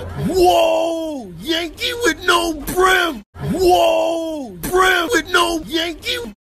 Whoa! Yankee with no brim! Whoa! Brim with no Yankee!